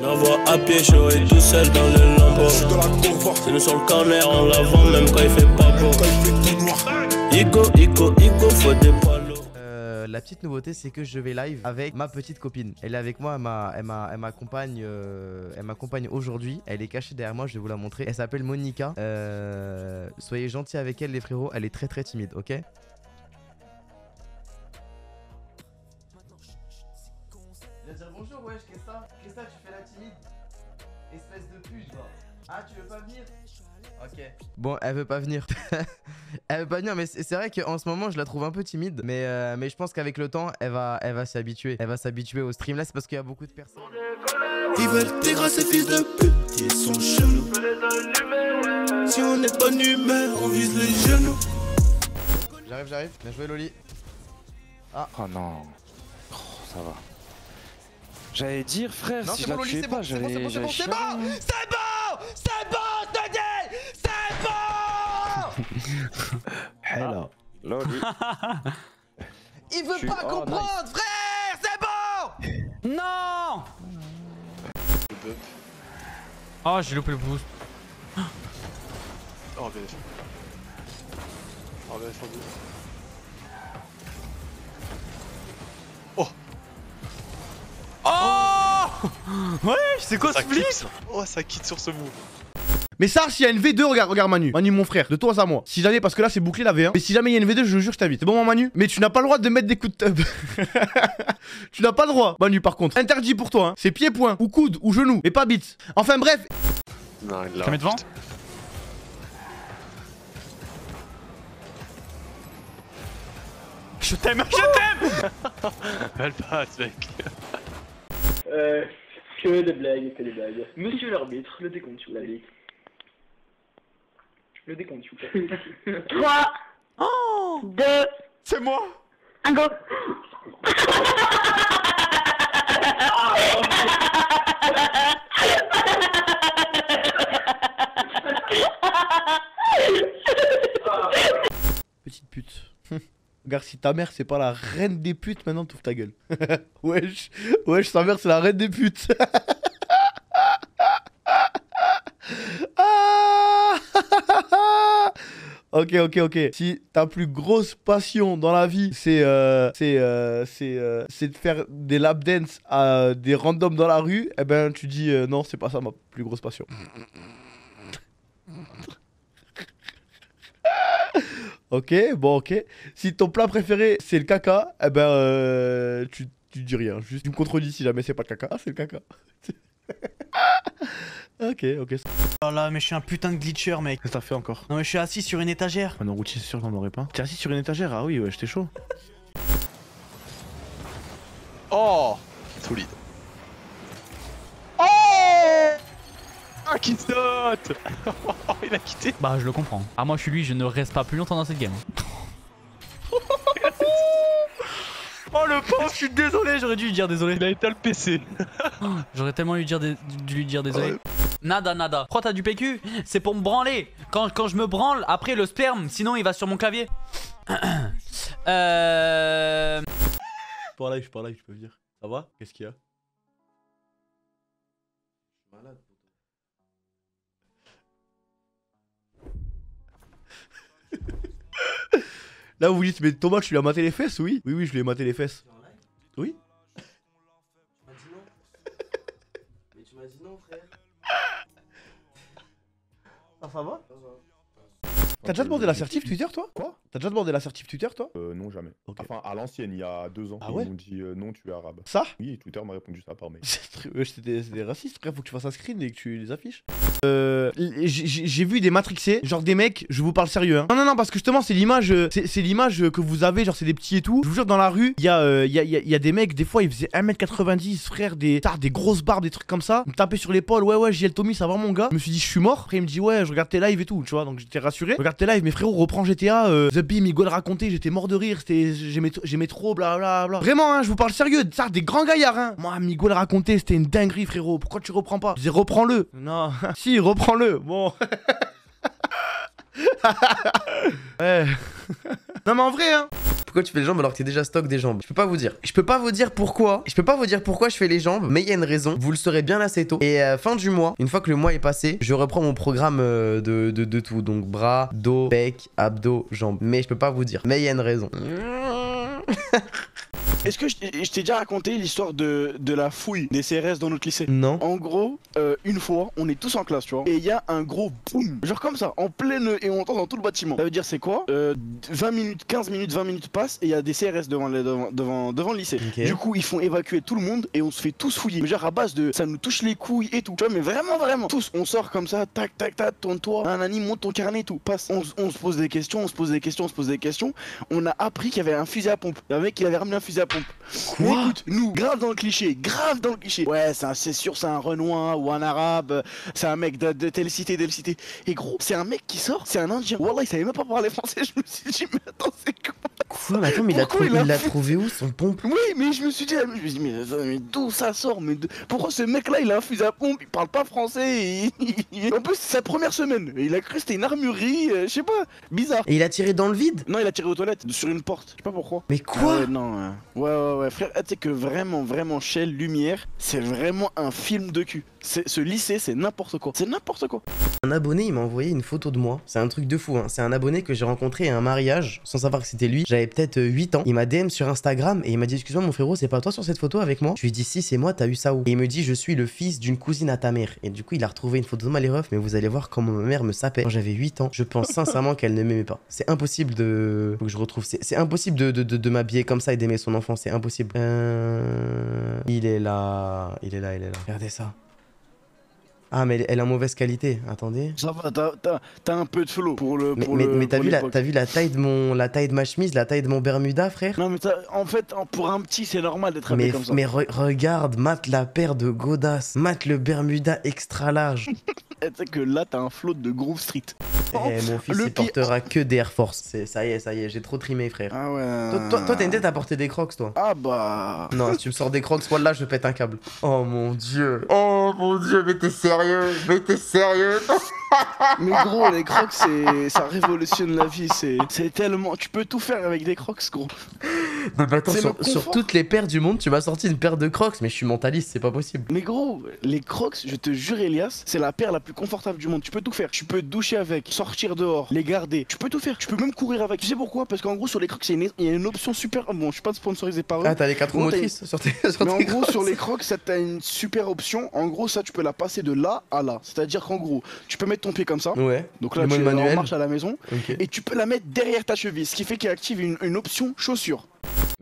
La voix à pied chaud et tout seul dans le lambeau. C'est nous sur le corner, on la vend même quand il fait pas beau. Igo, Igo, Igo, faut des poils. Euh, la petite nouveauté, c'est que je vais live avec ma petite copine. Elle est avec moi, elle m'a- elle m'a- elle m'accompagne euh, elle m'accompagne aujourd'hui. Elle est cachée derrière moi, je vais vous la montrer. Elle s'appelle Monica. Euh, soyez gentils avec elle, les frérots. Elle est très très timide, ok? Ah, tu veux pas venir Ok. Bon, elle veut pas venir. elle veut pas venir, mais c'est vrai qu'en ce moment, je la trouve un peu timide. Mais, euh, mais je pense qu'avec le temps, elle va, elle va s'habituer. Elle va s'habituer au stream. Là, c'est parce qu'il y a beaucoup de personnes. Ils veulent et fils de pute, ils sont chelous. Si on n'est pas humain, on vise les genoux. J'arrive, j'arrive. Bien joué, Loli. Oh non. Oh, ça va. J'allais dire, frère, Non, si c'est je la bon, Loli, tuais c'est pas, bon, c'est bon, j'allais. c'est bon, c'est bon, c'est bon C'est bon C'est bon, je te dis C'est bon Hello. Loli. Il veut pas oh, comprendre, frère C'est bon Non Oh, j'ai loupé le boost. Oh, bien fait. Oh, bien fait. Ouais, c'est quoi ce Ça flip. Oh, ça quitte sur ce move. Mais ça, s'il y a une V2, regarde, regarde Manu. Manu, mon frère, de toi à moi. Si jamais, parce que là, c'est bouclé la V1. Mais si jamais il y a une V2, je jure, je t'invite. C'est bon, mon Manu Mais tu n'as pas le droit de mettre des coups de tub. tu n'as pas le droit, Manu, par contre. Interdit pour toi, hein. C'est pied-point, ou coude, ou genou, mais pas bite. Enfin, bref. Non, il mets devant Je t'aime, je t'aime Elle passe, mec. Euh, que des blagues, que des blagues. Monsieur l'arbitre, le décompte, s'il vous plaît. Le décompte, s'il vous plaît. 3, 2, C'est moi 1, go Petite pute. Regarde, si ta mère, c'est pas la reine des putes, maintenant, t'ouvres ta gueule. wesh, wesh, sa mère, c'est la reine des putes. Ah ok, ok, ok. Si ta plus grosse passion dans la vie, c'est euh, c'est euh, c'est euh, de faire des lap dance à des randoms dans la rue, eh ben, tu dis euh, non, c'est pas ça ma plus grosse passion. Ok, bon, ok. Si ton plat préféré c'est le caca, eh ben euh, tu, tu dis rien. Juste tu me contredis si jamais c'est pas le caca. Ah, c'est le caca. ok, ok. Oh là, mais je suis un putain de glitcher, mec. Qu'est-ce que t'as fait encore Non, mais je suis assis sur une étagère. Ah non, routier, c'est sûr qu'on l'aurait pas. T'es assis sur une étagère? Ah oui, ouais, j'étais chaud. Oh Solide. Ah, qui saute Il a quitté. Bah, je le comprends. Ah, moi, je suis lui, je ne reste pas plus longtemps dans cette game. oh, le pauvre, je suis désolé, j'aurais dû lui dire désolé. Il a été le PC. J'aurais tellement dû, dire dé- dû lui dire désolé. Nada, nada. Pourquoi t'as du PQ C'est pour me branler. Quand, quand je me branle, après le sperme, sinon il va sur mon clavier. euh... Par là, je suis par là, je peux dire. Ça va? Qu'est-ce qu'il y a? Là, vous dites, mais Thomas, tu lui as maté les fesses Oui, oui, oui, je lui ai maté les fesses. Oui Mais tu m'as dit non, frère. Ah, ça va? T'as déjà demandé l'assertif Twitter, toi? Quoi? T'as déjà demandé l'assertif Twitter, toi? Euh, non, jamais. Ok. Enfin, à l'ancienne, il y a deux ans. Ah ils ouais m'ont dit euh, non, tu es arabe. Ça? Oui, Twitter m'a répondu ça par mail. C'est ouais, C'était c'était raciste, frère, faut que tu fasses un screen et que tu les affiches. Euh, j'ai j'ai vu des matrixés, genre des mecs, je vous parle sérieux. Hein. Non, non, non, parce que justement, c'est l'image euh, c'est c'est l'image que vous avez, genre c'est des petits et tout. Je vous jure, dans la rue, il y, a, euh, il y, a, il y a- il y a des mecs, des fois, ils faisaient 1m90, frère, des, tard, des grosses barbes, des trucs comme ça. Ils me tapaient sur l'épaule, ouais, ouais, JL Tommy, ça va mon gars. Je me suis dit, je suis mort. Après, il me dit, ouais, je regarde tes lives et tout, tu vois, donc j'étais rassuré. Je regarde tes lives, mes frérots, reprends GTA, euh, The Beam, il le raconter, j'étais mort de rire, j'aimais trop, blablabla. Vraiment, hein, je vous parle sérieux, ça, des grands gaillards, hein. Moi, Miguel raconter, c'était une dinguerie, frérot. Pourquoi tu reprends pas? Je disais, reprends-le. Non, si, reprends-le. Bon. non, mais en vrai, hein. Pourquoi tu fais les jambes alors que t'es déjà stock des jambes Je peux pas vous dire. Je peux pas vous dire pourquoi. Je peux pas vous dire pourquoi je fais les jambes, mais il y a une raison. Vous le saurez bien assez tôt. Et euh, fin du mois, une fois que le mois est passé, je reprends mon programme euh, de, de, tout. Donc bras, dos, pec, abdos, jambes. Mais je peux pas vous dire. Mais il y a une raison. Est-ce que je t'ai je t'ai déjà raconté l'histoire de, de la fouille des CRS dans notre lycée? Non. En gros, euh, une fois, on est tous en classe, tu vois, et il y a un gros boum, genre comme ça, en pleine et on entend dans tout le bâtiment. Ça veut dire c'est quoi? Euh, 20 minutes, 15 minutes, 20 minutes passent et il y a des CRS devant le, devant, devant, devant le lycée. Du coup, ils font évacuer tout le monde et on se fait tous fouiller. Mais genre à base de ça nous touche les couilles et tout. Tu vois, mais vraiment, vraiment. Tous, on sort comme ça, tac, tac, tac, tourne-toi, un ami, monte ton carnet et tout. Passe. On, se pose des questions, on se pose des questions, on se pose des questions. On a appris qu'il y avait un fusil à pompe. Il y a un mec qui avait ramené un fusil à pompe. Mais écoute, nous, grave dans le cliché, grave dans le cliché. Ouais, c'est sûr, c'est un Renoir ou un Arabe, c'est un mec de, de telle cité, telle cité. Et gros, c'est un mec qui sort, c'est un Indien. Wallah, il savait même pas parler français. Je me suis dit, mais attends, c'est quoi Quoi Mais attends, mais il a, trouvé- il a il l'a fait- trouvé où son pompe? Oui, mais je me suis dit, je me suis dit, mais, d'où ça sort? Mais de- Pourquoi ce mec-là, il a un fusil à pompe, il parle pas français et- En plus, c'est sa première semaine. Il a cru que c'était une armurerie, euh, je sais pas, bizarre. Et il a tiré dans le vide? Non, il a tiré aux toilettes, sur une porte, je sais pas pourquoi. Mais quoi? Ah ouais, non, ouais. ouais, ouais, ouais, frère, ah, tu sais que vraiment, vraiment, Shell Lumière, c'est vraiment un film de cul. Ce lycée, c'est n'importe quoi. C'est n'importe quoi. Un abonné, il m'a envoyé une photo de moi. C'est un truc de fou. Hein. C'est un abonné que j'ai rencontré à un mariage, sans savoir que c'était lui. J'avais peut-être euh, 8 ans. Il m'a DM sur Instagram et il m'a dit Excuse-moi, mon frérot, c'est pas toi sur cette photo avec moi? Je lui ai dit Si, c'est moi, t'as eu ça où? Et il me dit Je suis le fils d'une cousine à ta mère. Et du coup, il a retrouvé une photo de moi, les refs, mais vous allez voir comment ma mère me sapait. Quand j'avais 8 ans, je pense sincèrement qu'elle ne m'aimait pas. C'est impossible de. Faut que je retrouve. C'est c'est impossible de, de, de, de m'habiller comme ça et d'aimer son enfant. C'est impossible. Euh... Il est là. Il est là, il est là. Regardez ça. Ah, mais elle- est en mauvaise qualité. Attendez. Ça va, t'as- un peu de flow pour le. Mais, pour mais, le- mais t'as vu, la, vu taille de mon la taille de ma chemise, la taille de mon Bermuda, frère? Non, mais en fait, pour un petit, c'est normal d'être habillé Mais, comme ça. mais re- regarde, mate la paire de godasses, mate le Bermuda extra large. Tu sais que là, t'as un float de Groove Street. Eh, mon fils, le il pire- portera que des Air Force. C'est- Ça y est, ça y est, j'ai trop trimé, frère. Ah ouais. Toi, toi, toi, t'as une tête à porter des crocs, toi Ah bah. Non, si tu me sors des crocs, soit là, je pète un câble. Oh mon dieu. Oh mon dieu, mais t'es sérieux Mais t'es sérieux Mais gros, les crocs, c'est. Ça révolutionne la vie. C'est tellement. Tu peux tout faire avec des crocs, gros. Non, mais attends, sur, toutes les paires du monde, tu m'as sorti une paire de crocs, mais je suis mentaliste, c'est pas possible. Mais gros, les crocs, je te jure, Elias, c'est la paire la plus confortable du monde. Tu peux tout faire. Tu peux te doucher avec, sortir dehors, les garder. Tu peux tout faire. Tu peux même courir avec. Tu sais pourquoi? Parce qu'en gros, sur les crocs, il y a une- il y a une option super. Bon, je suis pas sponsorisé par eux. Ah, t'as les quatre roues motrices sur tes, sur Mais en gros, crocs. sur les crocs, ça t'as une super option. En gros, ça, tu peux la passer de là à là. C'est-à-dire qu'en gros, tu peux mettre ton pied comme ça. Ouais. Donc là, Le tu es en marche à la maison. Et tu peux la mettre derrière ta cheville. Ce qui fait qu'il active une, une option chaussure.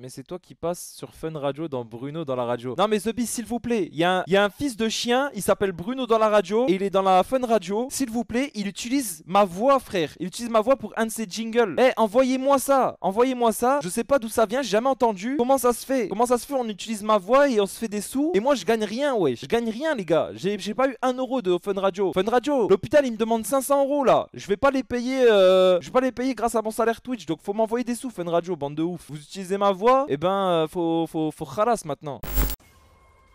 Mais c'est toi qui passes sur Fun Radio dans Bruno dans la radio. Non mais The Beast, s'il vous plaît, il y, a un- fils de chien, il s'appelle Bruno dans la radio, et il est dans la Fun Radio. S'il vous plaît, il utilise ma voix, frère. Il utilise ma voix pour un de ses jingles. Eh, envoyez-moi ça, envoyez-moi ça. Je sais pas d'où ça vient, j'ai jamais entendu. Comment ça se fait? Comment ça se fait? On utilise ma voix et on se fait des sous, et moi je gagne rien, ouais. Je gagne rien, les gars. J'ai j'ai pas eu un euro de Fun Radio. Fun Radio, l'hôpital il me demande 500 euros là. Je vais pas les payer, euh, je vais pas les payer grâce à mon salaire Twitch, donc faut m'envoyer des sous, Fun Radio, bande de ouf. Vous utilisez ma voix, et ben euh, faut, faut, faut khalas maintenant.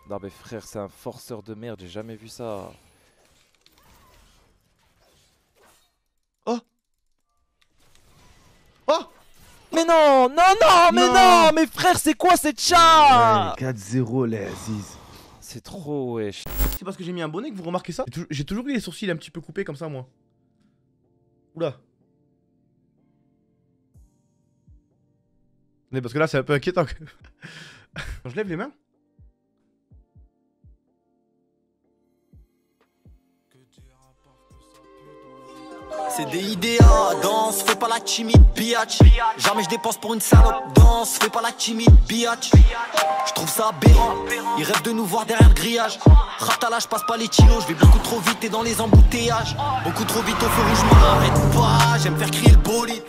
Non mais frère, c'est un forceur de merde, j'ai jamais vu ça. Oh Oh Mais non, non, non, mais Non. non, mais frère, c'est quoi cette chat? 4-0 les Aziz. C'est trop wesh. C'est parce que j'ai mis un bonnet que vous remarquez ça? J'ai toujours- J'ai toujours eu les sourcils un petit peu coupés comme ça, moi. Oula. Mais parce que là, c'est un peu inquiétant. Quand je lève les mains. C'est des idéas, danse, fais pas la timide biatch. Jamais je dépense pour une salope, danse, fais pas la timide biatch. Je trouve ça aberrant, ils rêvent de nous voir derrière le grillage. Ratala, je passe pas les kilos, je vais beaucoup trop vite et dans les embouteillages. Beaucoup trop vite au feu rouge, m'arrête pas, j'aime faire crier le bolide